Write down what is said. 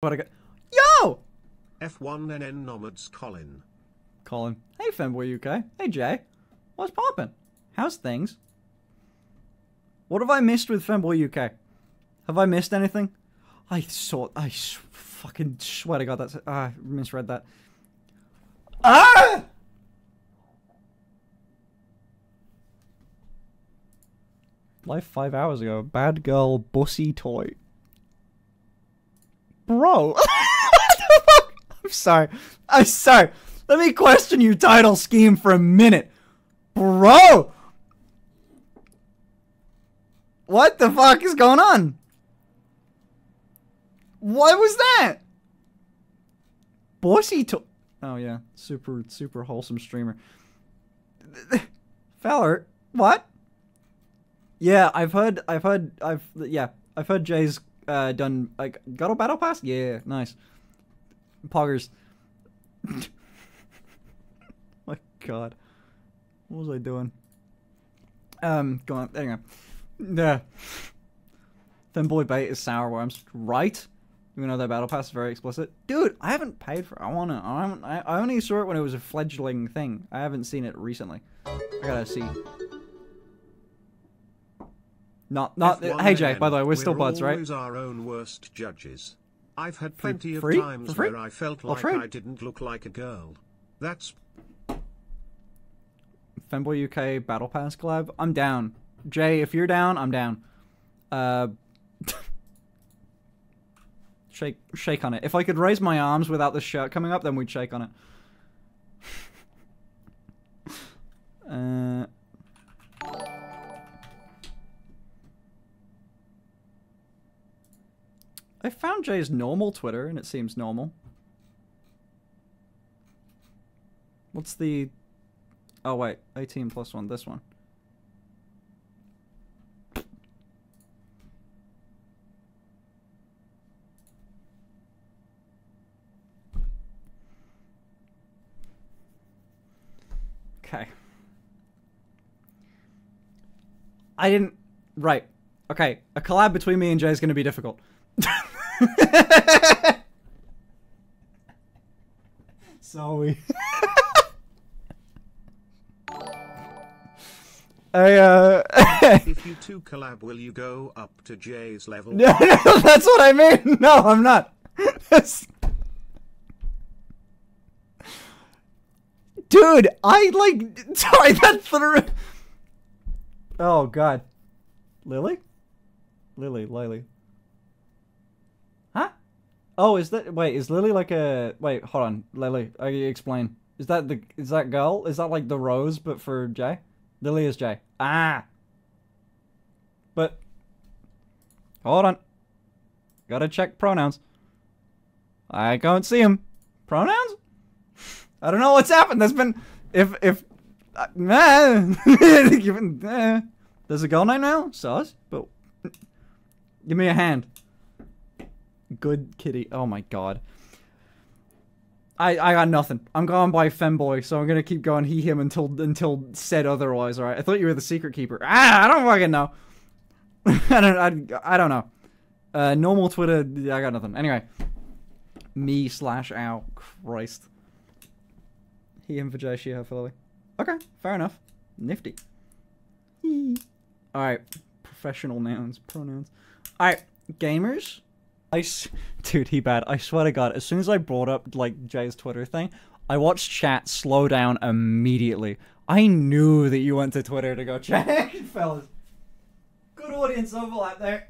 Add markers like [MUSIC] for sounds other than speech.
What I got? Yo! F1NN Nomads Colin. Colin. Hey, Femboy UK. Hey, Jay. What's poppin'? How's things? What have I missed with Femboy UK? Have I missed anything? I saw. I s- fucking swear to God that's. Ah, I misread that. Ah! Life five hours ago. Bad girl bussy toy. Bro. [LAUGHS] I'm sorry. I'm sorry. Let me question your title scheme for a minute. Bro! What the fuck is going on? What was that? Bossy to- Oh yeah, super super wholesome streamer. [LAUGHS] Feller, what? Yeah, I've heard I've heard I've yeah, I've heard Jay's uh done like got a battle pass? Yeah, nice. Poggers. [LAUGHS] My god. What was I doing? Um, go on. Anyway. Yeah. Femboy bait is sour worms. Right? Even though their battle pass is very explicit. Dude, I haven't paid for It. I wanna I haven't I, I only saw it when it was a fledgling thing. I haven't seen it recently. I gotta see. Not not hey Jay, by the way, we're still buds, right? our own worst judges. I've had plenty of free? times where I felt like. I didn't look like a girl. That's Femboy UK Battle Pass collab. I'm down. Jay, if you're down, I'm down. Uh, [LAUGHS] shake, shake on it. If I could raise my arms without the shirt coming up, then we'd shake on it. I found Jay's normal Twitter, and it seems normal. What's the Oh wait, 18 plus one, this one. Okay. I didn't. Right. Okay. A collab between me and Jay is going to be difficult. Sorry. I, uh. if you two collab will you go up to Jay's level? no, no, [LAUGHS] that's what I mean. No, I'm not. That's- Dude, I like. [LAUGHS] Sorry, that threw. Oh, God. Lily? Lily, Lily. Oh, is that. Wait, is Lily like a. Wait, hold on. Lily, I explain. Is that the. Is that girl? Is that like the rose, but for Jay? Lily is Jay. Ah! But. Hold on. Gotta check pronouns. I can't see him. Pronouns? I don't know what's happened. There's been. If. if. Uh, [LAUGHS] eh. There's a girl name now? Sus? But. Give me a hand. Good kitty. Oh my god. I, I got nothing. I'm going by femboy, so I'm gonna keep going he him until until said otherwise. All right. I thought you were the secret keeper. Ah, I don't fucking know. [LAUGHS] I don't. I, I don't know. Uh, normal Twitter. I got nothing. Anyway, me slash ow. Christ. He him for Jay, she Okay, fair enough. Nifty. All right. Professional nouns, pronouns. All right, gamers. I, dude, he bad. I swear to God, as soon as I brought up like Jay's Twitter thing, I watched chat slow down immediately. I knew that you went to Twitter to go [LAUGHS] check, fellas. Good audience overlap there.